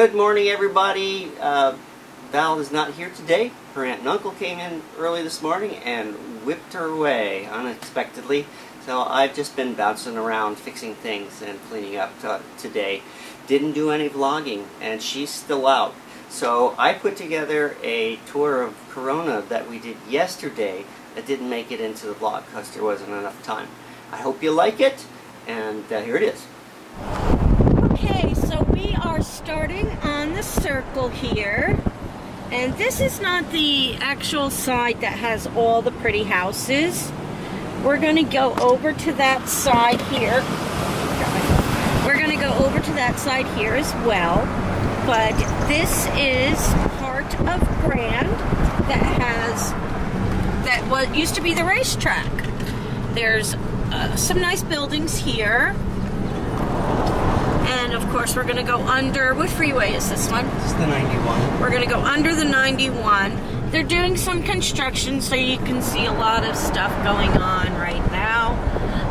Good morning, everybody. Uh, Val is not here today. Her aunt and uncle came in early this morning and whipped her away unexpectedly. So I've just been bouncing around fixing things and cleaning up today. Didn't do any vlogging, and she's still out. So I put together a tour of Corona that we did yesterday that didn't make it into the vlog because there wasn't enough time. I hope you like it, and uh, here it is. Okay, so we are starting on the circle here. And this is not the actual side that has all the pretty houses. We're going to go over to that side here. We're going to go over to that side here as well. But this is part of Grand that has, that what used to be the racetrack. There's uh, some nice buildings here. And of course, we're going to go under. What freeway is this one? It's the 91. We're going to go under the 91. They're doing some construction, so you can see a lot of stuff going on right now.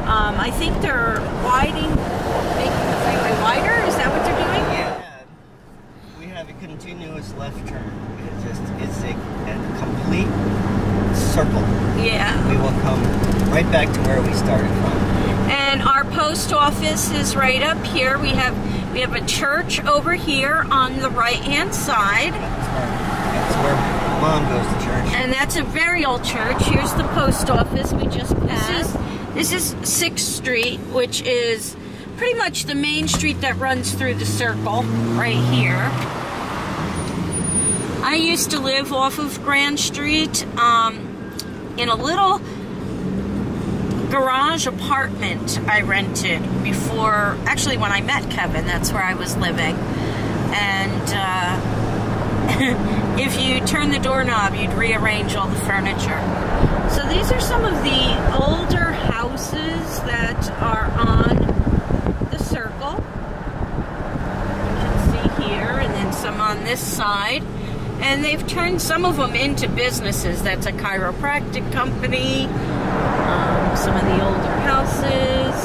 Um, I think they're widening, making the freeway wider. Is that what they're doing? Yeah. We have a continuous left turn. It just it's a, a complete circle. Yeah. We will come right back to where we started from. And our post office is right up here. We have we have a church over here on the right hand side. That's where, that's where mom goes to church. And that's a very old church. Here's the post office we just passed. This is, this is 6th Street, which is pretty much the main street that runs through the circle right here. I used to live off of Grand Street um, in a little garage apartment I rented before, actually when I met Kevin, that's where I was living. And uh, if you turn the doorknob, you'd rearrange all the furniture. So these are some of the older houses that are on the circle. You can see here, and then some on this side. And they've turned some of them into businesses. That's a chiropractic company, um, some of the older houses.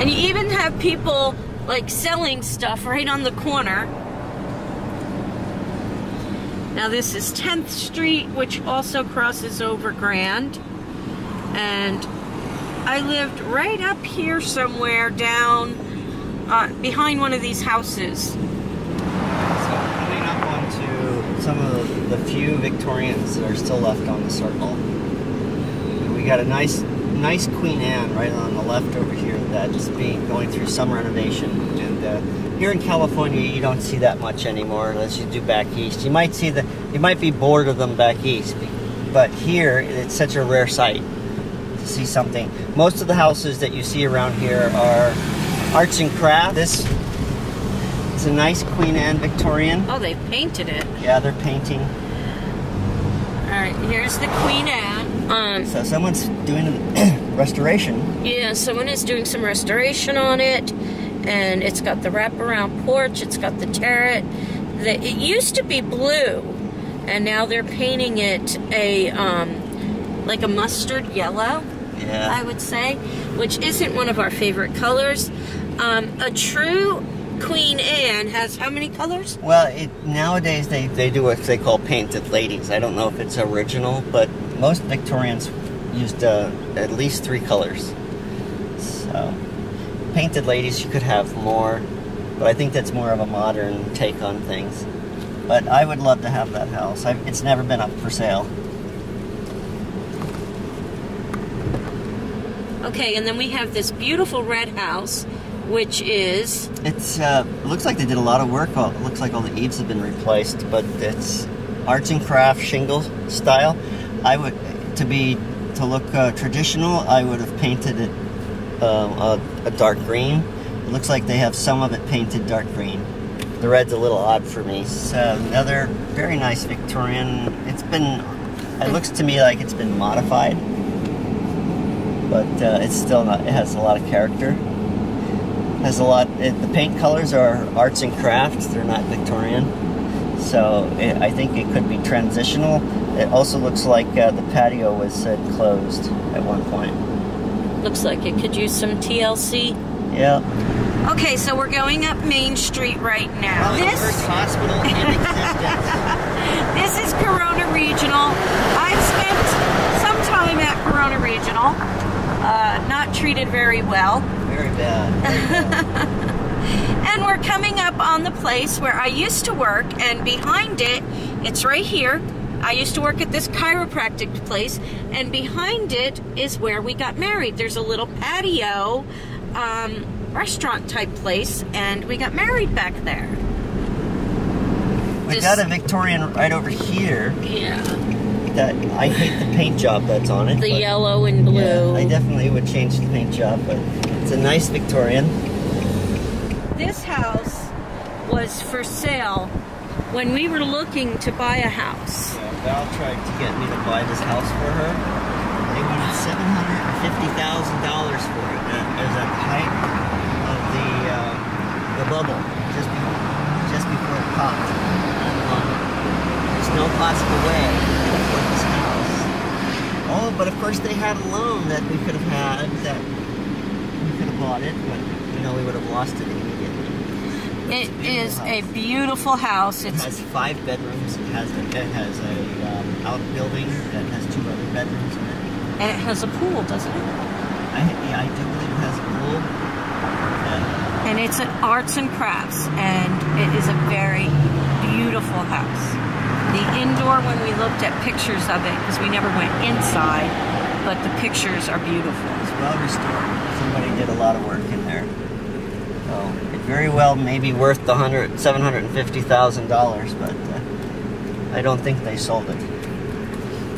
And you even have people like selling stuff right on the corner. Now this is 10th Street, which also crosses over Grand. And I lived right up here somewhere down uh, behind one of these houses. So coming up onto some of the few Victorians that are still left on the circle. We got a nice nice Queen Anne right on the left over here that's being going through some renovation. And uh, here in California, you don't see that much anymore unless you do back east. You might see the you might be bored of them back east, but here it's such a rare sight to see something. Most of the houses that you see around here are arts and crafts. This is a nice Queen Anne Victorian. Oh, they painted it. Yeah, they're painting. All right, here's the Queen Anne. Um, So someone's doing restoration. yeah, someone is doing some restoration on it, and it's got the wraparound porch. It's got the turret. The, it used to be blue, and now they're painting it a um, like a mustard yellow. Yeah. I would say, which isn't one of our favorite colors. Um, a true Queen Anne has how many colors? Well, it, nowadays they, they do what they call painted ladies. I don't know if it's original, but most Victorians used uh, at least three colors. So, painted ladies, you could have more, but I think that's more of a modern take on things. But I would love to have that house. I've, it's never been up for sale. Okay, and then we have this beautiful red house, which is It's uh, it looks like they did a lot of work. Well, it looks like all the eaves have been replaced, but it's arts and craft shingle style. I would to be to look uh, traditional. I would have painted it um, a, a dark green. It looks like they have some of it painted dark green. The red's a little odd for me. It's uh, another very nice Victorian. It's been. It looks to me like it's been modified, but uh, it's still not. It has a lot of character. Has a lot. It, the paint colors are arts and crafts. They're not Victorian, so it, I think it could be transitional. It also looks like uh, the patio was said closed at one point. Looks like it could use some TLC. Yeah. Okay, so we're going up Main Street right now. Probably the This first hospital in existence. this is Corona Regional. I've spent some time at Corona Regional. Uh, not treated very well. Very bad. Very bad. And we're coming up on the place where I used to work, and behind it, it's right here. I used to work at this chiropractic place, and behind it is where we got married. There's a little patio, um, restaurant type place, and we got married back there. we got a Victorian right over here. Yeah. That I hate the paint job that's on it. The yellow and blue. Yeah, I definitely would change the paint job, but it's a nice Victorian. This house was for sale when we were looking to buy a house. Yeah, Val tried to get me to buy this house for her. They wanted seven hundred and fifty thousand dollars for it. That is at the height of the uh, the bubble, just before, just before it popped. Um, there's no possible way to afford this house. Oh, but of course they had a loan that we could have had that we could have bought it, but you know we would have lost it immediately. It is a beautiful house. It has five bedrooms. It has a, it has a um, outbuilding that has two other bedrooms in it. and it has a pool, doesn't it? I yeah, I do believe it has a pool. And And it's an Arts and Crafts, and it is a very beautiful house. The indoor, when we looked at pictures of it, because we never went inside, but the pictures are beautiful. it's well restored. Somebody did a lot of work in there. So very well maybe worth the hundred seven hundred and fifty thousand dollars, but uh, I don't think they sold it.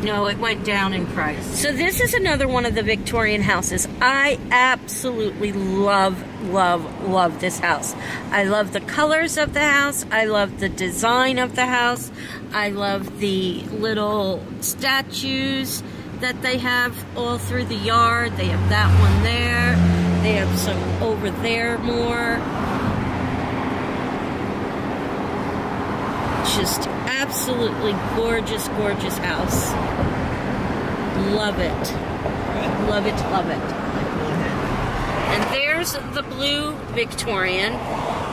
No, it went down in price. So this is another one of the Victorian houses. I absolutely love, love, love this house. I love the colors of the house. I love the design of the house. I love the little statues that they have all through the yard. They have that one there. They have some over there more. Just absolutely gorgeous, gorgeous house. Love it. Love it, love it. And there's the blue Victorian.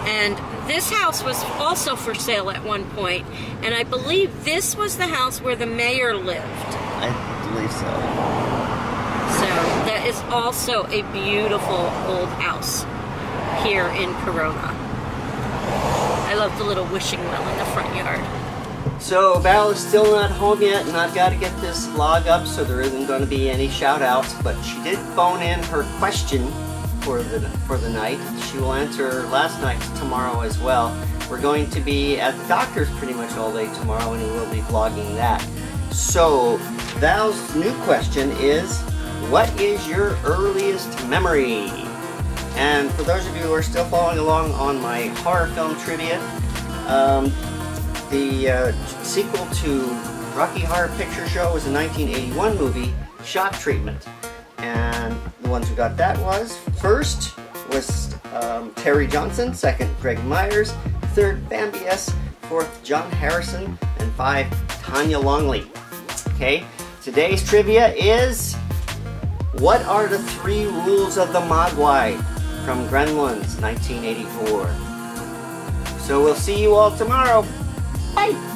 And this house was also for sale at one point. And I believe this was the house where the mayor lived. I believe so. So that is also a beautiful old house here in Corona. I love the little wishing well in the front yard. So Val is still not home yet, and I've got to get this log up, so there isn't going to be any shout outs. But she did phone in her question for the for the night. She will answer last night's tomorrow as well. We're going to be at the doctor's pretty much all day tomorrow, and we will be vlogging that. So Val's new question is, what is your earliest memory? And for those of you who are still following along on my horror film trivia, um, the uh, sequel to Rocky Horror Picture Show was a 1981 movie, Shock Treatment. And the ones who got that was first was um, Terry Johnson, second Greg Myers, third Bambi S, fourth John Harrison, and five Tanya Longley. Okay, today's trivia is what are the three rules of the Mogwai from Gremlins 1984? So we'll see you all tomorrow. Bye.